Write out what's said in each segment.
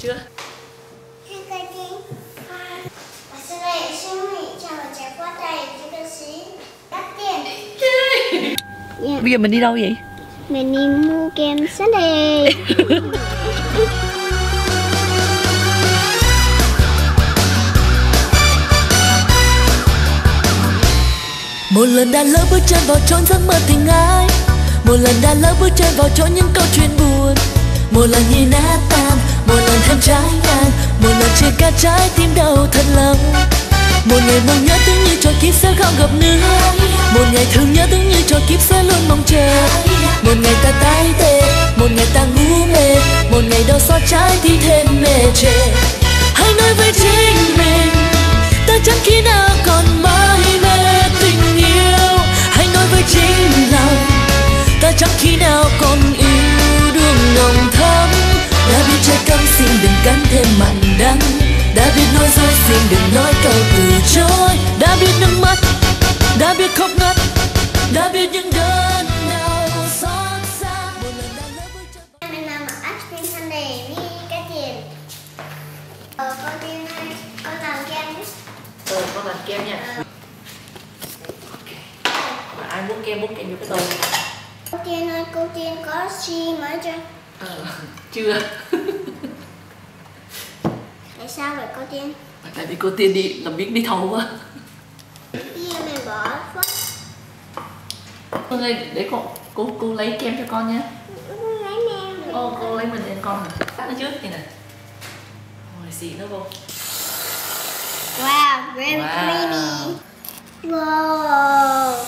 chưa? Ca sĩ. Đắt tiền. bây giờ mình đi đâu vậy? Mình đi mua kem sắn đề. Một lần đã lỡ bước chân vào chốn giấc mơ tình ái. Một lần đã lỡ bước chân vào chỗ những câu chuyện buồn một lần nhìn nát tan Một lần thêm trái ngang, Một lần chia cả trái tim đau thật lòng. Một ngày mong nhớ tưởng như cho kiếp sẽ không gặp nữa Một ngày thương nhớ tưởng như cho kiếp sẽ luôn mong chờ. Một ngày ta tái tê, Một ngày ta ngủ mê, Một ngày đau xót trái thì thêm mê chê Hãy nói với chính mình, Ta chẳng khi nào mặn đắng. Đã biết nói dối xin đừng nói câu từ chối. Đã biết nước mắt Đã biết khóc ngất. Đã biết những đớn đau xót xa. Một lần đã lỡ bước chân Mình làm ice cream sundae với cái tiền. Ờ, con tiên ơi, con làm kem nhé. ừ con làm kem nha. Ok. Mà ai muốn kem muốn kem vô cái tô Cô tiên ơi, cô tiên có xi mới chưa? ờ chưa sao vậy cô tiên? tại vì cô tiên đi làm biến đi thầu quá giờ mình bỏ phốt. Phương ơi để cô cô cô lấy kem cho con nha Lấy nè. ô cô lấy mình lên con tắt nó trước này nè rồi xịn nó vô Wow, very Wow. creamy. Wow.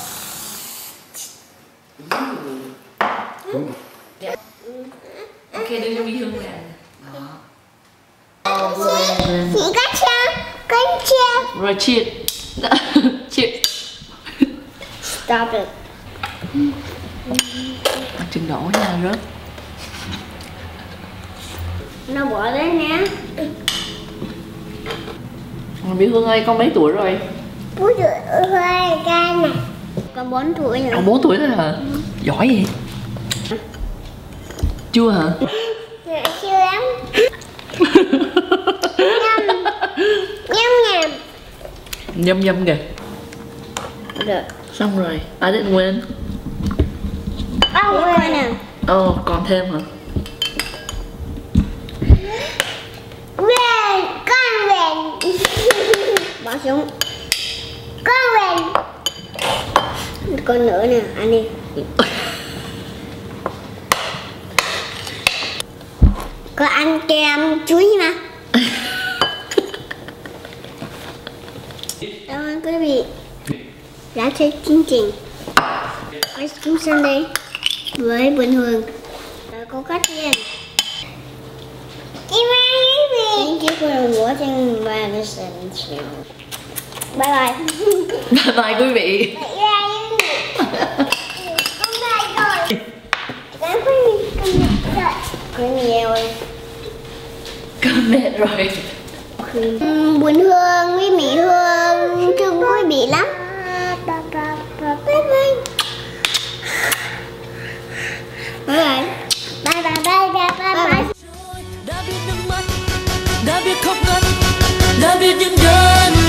ok đưa cho mi hương nè rồi cheers cheers Stop it. Ăn chừng đổ nha rớt Nó bỏ đấy nè. Mỹ Hương ơi con mấy tuổi rồi Bố tuổi hơi ca nè. Con 4 tuổi nữa. Con 4 tuổi rồi hả giỏi vậy chưa hả Dạ, siêu lắm. Nhâm. Nhâm nhầm. Nhâm nhâm kìa Được. xong rồi à định quên Ông ơi nè. ồ còn thêm hả Về, con về. Bỏ xuống. Con về. Con nữa nè, ăn đi. Có ăn kem chuối mà. Cảm ơn quý vị đã xem chương trình. Ice Cream Sunday với Bình Hường. Và cô Cát Tiên. Thank you for watching my listen Bye bye. bye bye quý vị. Bye bye. Rồi. Nhiều con mệt rồi. Buồn Hương với Mỹ Hương trông hơi bị lắm. Bye bye. Bye bye bye bye bye bye bye đã biết nước mắt đã biết khóc ngất đã biết những đêm